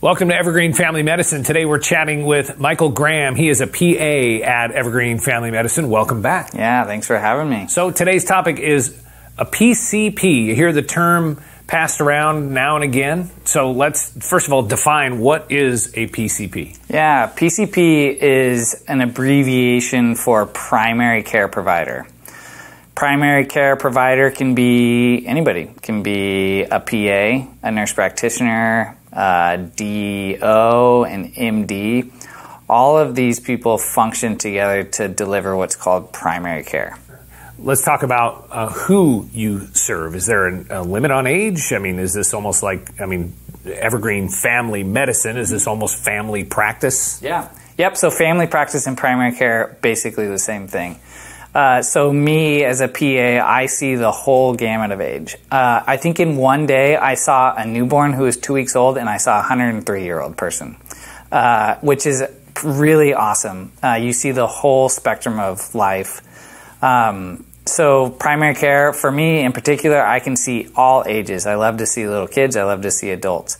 Welcome to Evergreen Family Medicine. Today we're chatting with Michael Graham. He is a PA at Evergreen Family Medicine. Welcome back. Yeah, thanks for having me. So today's topic is a PCP. You hear the term passed around now and again. So let's first of all define what is a PCP. Yeah, PCP is an abbreviation for primary care provider. Primary care provider can be anybody. Can be a PA, a nurse practitioner, a DO, an MD. All of these people function together to deliver what's called primary care. Let's talk about uh, who you serve. Is there an, a limit on age? I mean, is this almost like, I mean, Evergreen Family Medicine, is this almost family practice? Yeah. Yep, so family practice and primary care, basically the same thing. Uh, so me as a PA, I see the whole gamut of age. Uh, I think in one day I saw a newborn who was two weeks old, and I saw a 103 year old person, uh, which is really awesome. Uh, you see the whole spectrum of life. Um, so primary care for me in particular, I can see all ages. I love to see little kids. I love to see adults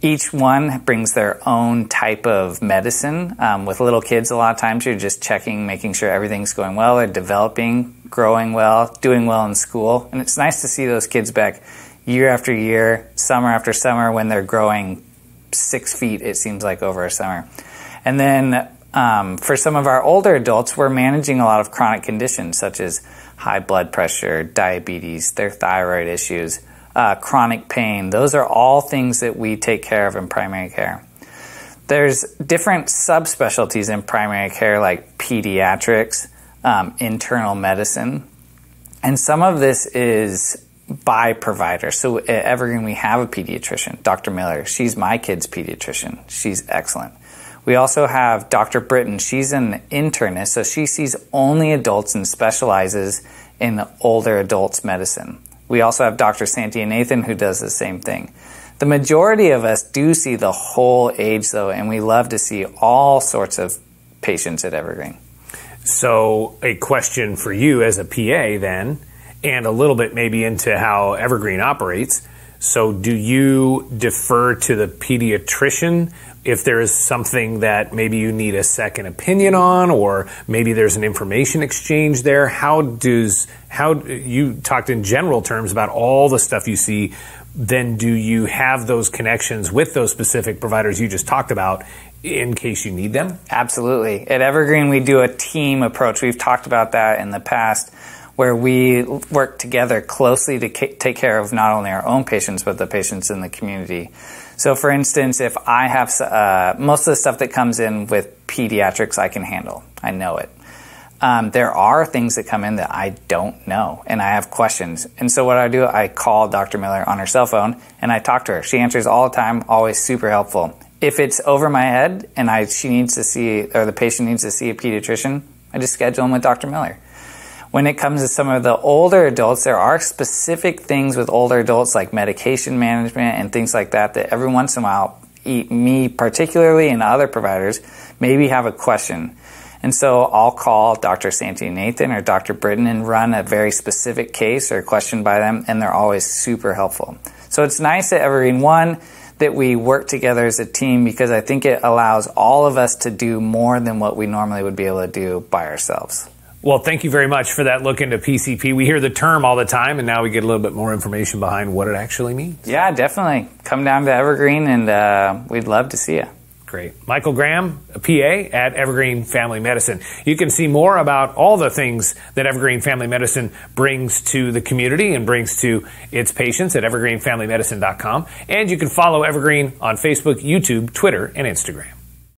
each one brings their own type of medicine. Um, with little kids, a lot of times you're just checking, making sure everything's going well, they're developing, growing well, doing well in school. And it's nice to see those kids back year after year, summer after summer, when they're growing six feet, it seems like, over a summer. And then um, for some of our older adults, we're managing a lot of chronic conditions such as high blood pressure, diabetes, their thyroid issues uh, chronic pain. Those are all things that we take care of in primary care. There's different subspecialties in primary care, like pediatrics, um, internal medicine, and some of this is by provider. So at Evergreen, we have a pediatrician, Dr. Miller. She's my kid's pediatrician. She's excellent. We also have Dr. Britton. She's an internist, so she sees only adults and specializes in older adults medicine. We also have Dr. Santia Nathan who does the same thing. The majority of us do see the whole age though, and we love to see all sorts of patients at Evergreen. So, a question for you as a PA then, and a little bit maybe into how Evergreen operates. So, do you defer to the pediatrician if there is something that maybe you need a second opinion on, or maybe there's an information exchange there? How does how you talked in general terms about all the stuff you see? Then, do you have those connections with those specific providers you just talked about in case you need them? Absolutely. At Evergreen, we do a team approach. We've talked about that in the past where we work together closely to take care of not only our own patients, but the patients in the community. So, for instance, if I have uh, most of the stuff that comes in with pediatrics, I can handle. I know it. Um, there are things that come in that I don't know, and I have questions. And so, what I do, I call Dr. Miller on her cell phone and I talk to her. She answers all the time, always super helpful. If it's over my head and I she needs to see or the patient needs to see a pediatrician, I just schedule them with Dr. Miller when it comes to some of the older adults, there are specific things with older adults like medication management and things like that that every once in a while, me particularly and other providers maybe have a question. And so I'll call Dr. Santi Nathan or Dr. Britton and run a very specific case or question by them, and they're always super helpful. So it's nice at Evergreen One that we work together as a team because I think it allows all of us to do more than what we normally would be able to do by ourselves. Well, thank you very much for that look into PCP. We hear the term all the time, and now we get a little bit more information behind what it actually means. Yeah, definitely. Come down to Evergreen, and uh, we'd love to see you. Great. Michael Graham, a PA at Evergreen Family Medicine. You can see more about all the things that Evergreen Family Medicine brings to the community and brings to its patients at evergreenfamilymedicine.com. And you can follow Evergreen on Facebook, YouTube, Twitter, and Instagram.